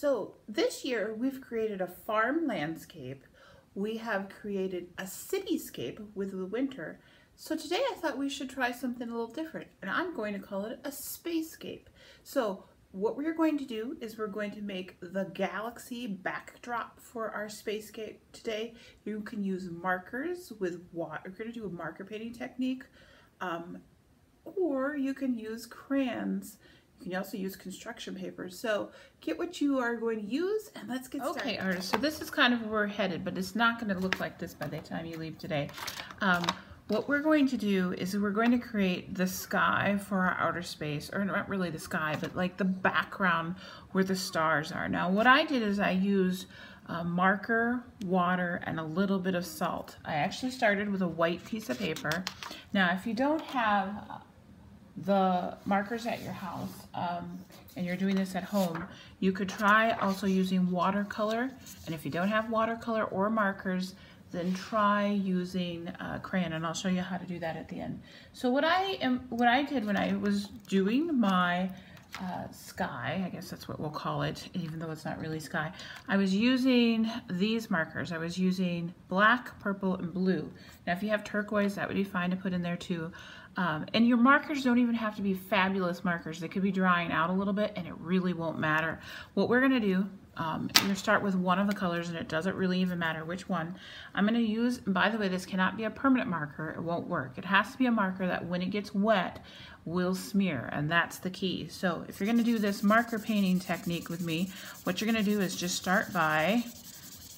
So this year we've created a farm landscape. We have created a cityscape with the winter. So today I thought we should try something a little different and I'm going to call it a spacescape. So what we're going to do is we're going to make the galaxy backdrop for our spacescape today. You can use markers with water. we're going to do a marker painting technique um, or you can use crayons you can also use construction paper. So get what you are going to use and let's get started. Okay, artists, so this is kind of where we're headed, but it's not going to look like this by the time you leave today. Um, what we're going to do is we're going to create the sky for our outer space, or not really the sky, but like the background where the stars are. Now what I did is I used a marker, water, and a little bit of salt. I actually started with a white piece of paper. Now if you don't have the markers at your house um, and you're doing this at home, you could try also using watercolor. And if you don't have watercolor or markers, then try using uh, crayon and I'll show you how to do that at the end. So what I am, what I did when I was doing my uh, sky, I guess that's what we'll call it, even though it's not really sky, I was using these markers. I was using black, purple, and blue. Now if you have turquoise, that would be fine to put in there too. Um, and your markers don't even have to be fabulous markers. They could be drying out a little bit and it really won't matter. What we're gonna do, um, gonna start with one of the colors and it doesn't really even matter which one. I'm gonna use, by the way, this cannot be a permanent marker. It won't work. It has to be a marker that when it gets wet will smear and that's the key. So if you're gonna do this marker painting technique with me, what you're gonna do is just start by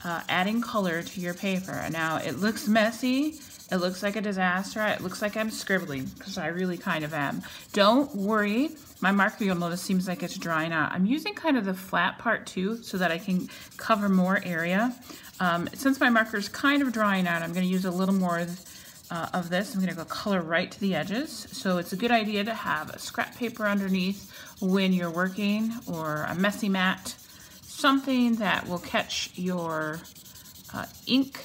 uh, adding color to your paper. Now it looks messy it looks like a disaster. It looks like I'm scribbling because I really kind of am. Don't worry. My marker, you'll notice, seems like it's drying out. I'm using kind of the flat part too so that I can cover more area. Um, since my marker is kind of drying out, I'm going to use a little more uh, of this. I'm going to go color right to the edges. So it's a good idea to have a scrap paper underneath when you're working or a messy mat, something that will catch your uh, ink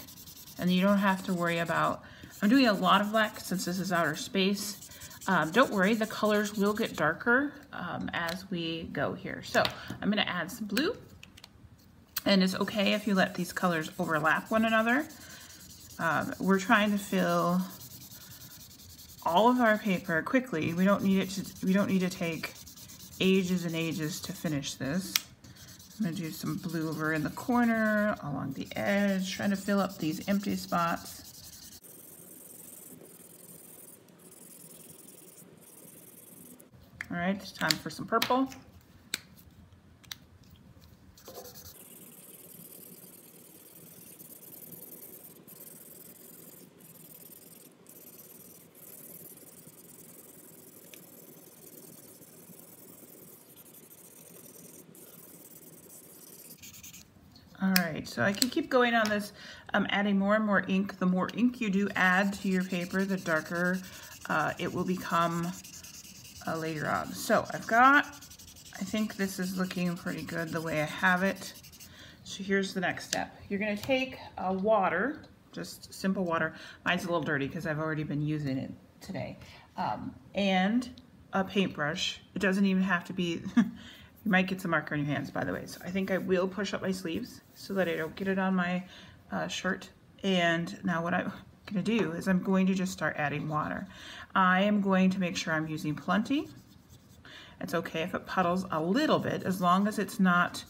and you don't have to worry about I'm doing a lot of black since this is outer space. Um, don't worry, the colors will get darker um, as we go here. So I'm gonna add some blue. And it's okay if you let these colors overlap one another. Um, we're trying to fill all of our paper quickly. We don't need it to, we don't need to take ages and ages to finish this. I'm gonna do some blue over in the corner, along the edge, trying to fill up these empty spots. All right, it's time for some purple. All right, so I can keep going on this, um, adding more and more ink. The more ink you do add to your paper, the darker uh, it will become uh, later on. So I've got, I think this is looking pretty good the way I have it. So here's the next step. You're gonna take uh, water, just simple water. Mine's a little dirty because I've already been using it today. Um, and a paintbrush. It doesn't even have to be, you might get some marker on your hands by the way. So I think I will push up my sleeves so that I don't get it on my uh, shirt. And now what I'm gonna do is I'm going to just start adding water. I am going to make sure I'm using plenty. It's okay if it puddles a little bit as long as it's not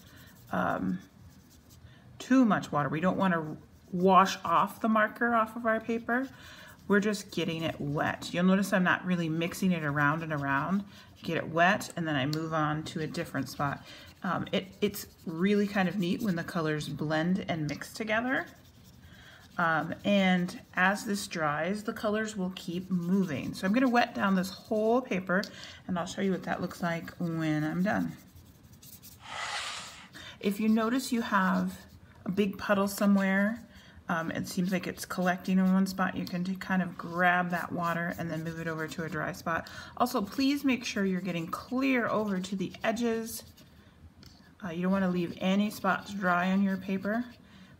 um, too much water. We don't want to wash off the marker off of our paper. We're just getting it wet. You'll notice I'm not really mixing it around and around. Get it wet and then I move on to a different spot. Um, it, it's really kind of neat when the colors blend and mix together. Um, and as this dries, the colors will keep moving. So I'm gonna wet down this whole paper and I'll show you what that looks like when I'm done. If you notice you have a big puddle somewhere, um, it seems like it's collecting in one spot, you can kind of grab that water and then move it over to a dry spot. Also, please make sure you're getting clear over to the edges. Uh, you don't wanna leave any spots dry on your paper.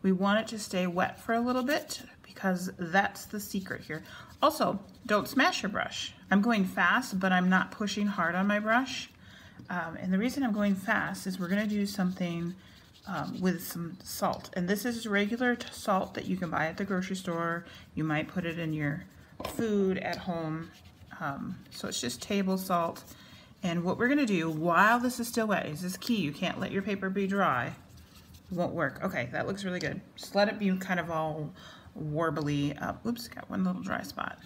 We want it to stay wet for a little bit because that's the secret here. Also, don't smash your brush. I'm going fast, but I'm not pushing hard on my brush. Um, and the reason I'm going fast is we're going to do something um, with some salt. And this is regular salt that you can buy at the grocery store. You might put it in your food at home. Um, so it's just table salt. And what we're going to do while this is still wet is this key. You can't let your paper be dry. Won't work. Okay, that looks really good. Just let it be kind of all warbly up. Oops, got one little dry spot.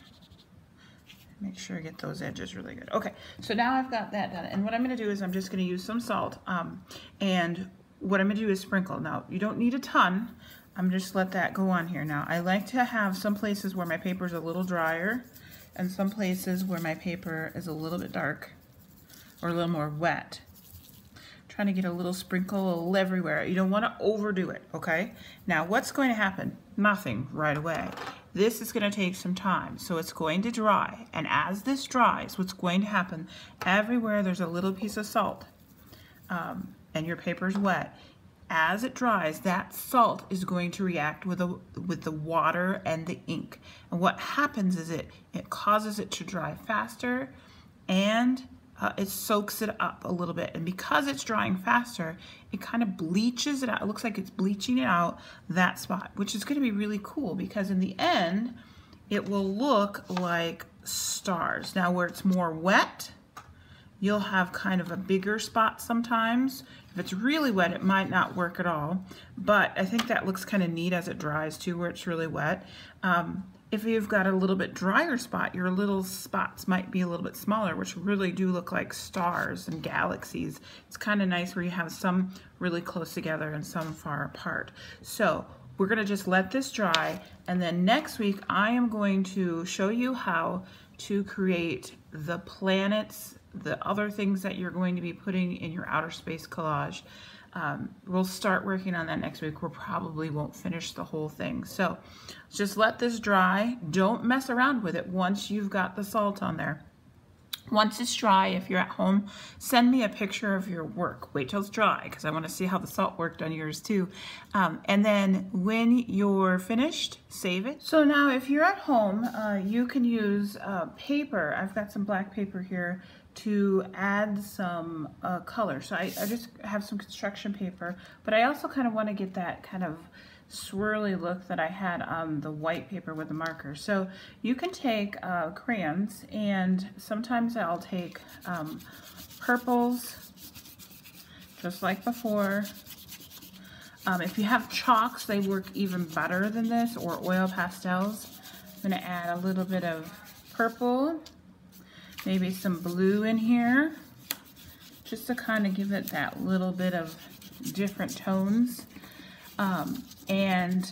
Make sure I get those edges really good. Okay, so now I've got that done. And what I'm going to do is I'm just going to use some salt. Um, and what I'm going to do is sprinkle. Now, you don't need a ton. I'm just let that go on here. Now, I like to have some places where my paper is a little drier and some places where my paper is a little bit dark or a little more wet. Trying to get a little sprinkle everywhere. You don't want to overdo it, okay? Now, what's going to happen? Nothing right away. This is going to take some time, so it's going to dry. And as this dries, what's going to happen, everywhere there's a little piece of salt um, and your paper's wet, as it dries, that salt is going to react with, the with the water and the ink. And what happens is it, it causes it to dry faster and uh, it soaks it up a little bit. And because it's drying faster, it kind of bleaches it out. It looks like it's bleaching it out, that spot, which is gonna be really cool because in the end, it will look like stars. Now where it's more wet, you'll have kind of a bigger spot sometimes. If it's really wet, it might not work at all, but I think that looks kind of neat as it dries too, where it's really wet. Um, if you've got a little bit drier spot, your little spots might be a little bit smaller, which really do look like stars and galaxies. It's kind of nice where you have some really close together and some far apart. So we're gonna just let this dry, and then next week I am going to show you how to create the planets, the other things that you're going to be putting in your outer space collage. Um, we'll start working on that next week. We probably won't finish the whole thing. So just let this dry. Don't mess around with it once you've got the salt on there. Once it's dry, if you're at home, send me a picture of your work. Wait till it's dry because I want to see how the salt worked on yours too. Um, and then when you're finished, save it. So now if you're at home, uh, you can use uh, paper. I've got some black paper here to add some uh, color. So I, I just have some construction paper, but I also kind of want to get that kind of swirly look that I had on the white paper with the marker. So you can take uh, crayons and sometimes I'll take um, purples just like before. Um, if you have chalks, they work even better than this or oil pastels. I'm to add a little bit of purple maybe some blue in here just to kind of give it that little bit of different tones. Um, and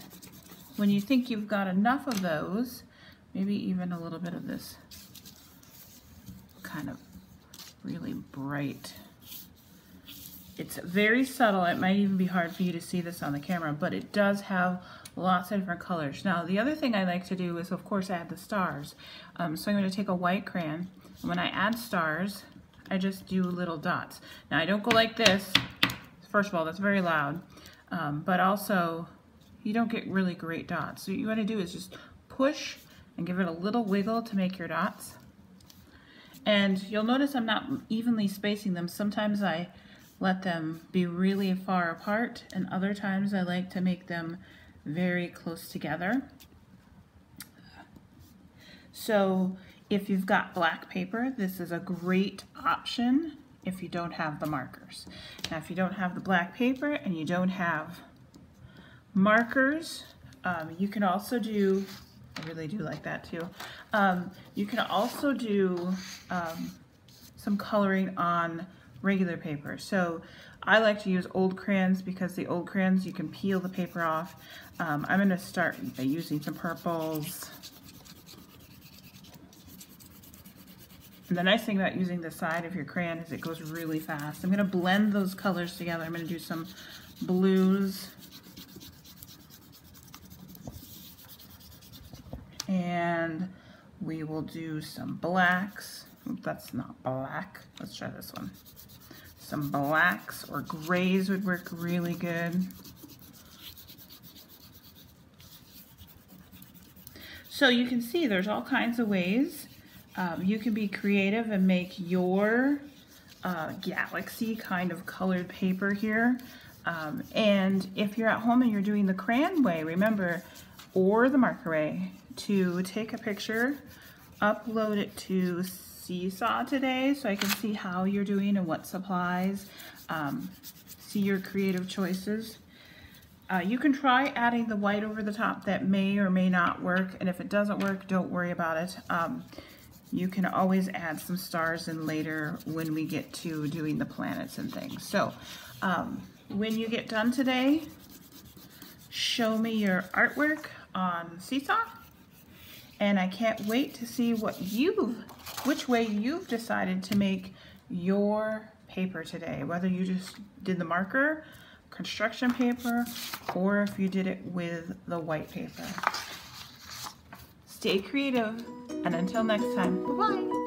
when you think you've got enough of those, maybe even a little bit of this kind of really bright. It's very subtle. It might even be hard for you to see this on the camera, but it does have lots of different colors. Now, the other thing I like to do is, of course, add the stars. Um, so I'm going to take a white crayon when I add stars, I just do little dots. Now I don't go like this. First of all, that's very loud. Um, but also, you don't get really great dots. So what you want to do is just push and give it a little wiggle to make your dots. And you'll notice I'm not evenly spacing them. Sometimes I let them be really far apart and other times I like to make them very close together. So if you've got black paper, this is a great option if you don't have the markers. Now, if you don't have the black paper and you don't have markers, um, you can also do, I really do like that too, um, you can also do um, some coloring on regular paper. So I like to use old crayons because the old crayons you can peel the paper off. Um, I'm going to start by using some purples, And the nice thing about using the side of your crayon is it goes really fast. I'm going to blend those colors together. I'm going to do some blues. And we will do some blacks. that's not black. Let's try this one. Some blacks or grays would work really good. So you can see there's all kinds of ways um, you can be creative and make your uh, galaxy kind of colored paper here. Um, and if you're at home and you're doing the crayon way, remember, or the marker way, to take a picture, upload it to Seesaw today so I can see how you're doing and what supplies, um, see your creative choices. Uh, you can try adding the white over the top that may or may not work and if it doesn't work don't worry about it. Um, you can always add some stars in later when we get to doing the planets and things. So um, when you get done today, show me your artwork on Seesaw. And I can't wait to see what you've, which way you've decided to make your paper today. Whether you just did the marker, construction paper, or if you did it with the white paper. Stay creative, and until next time, bye-bye.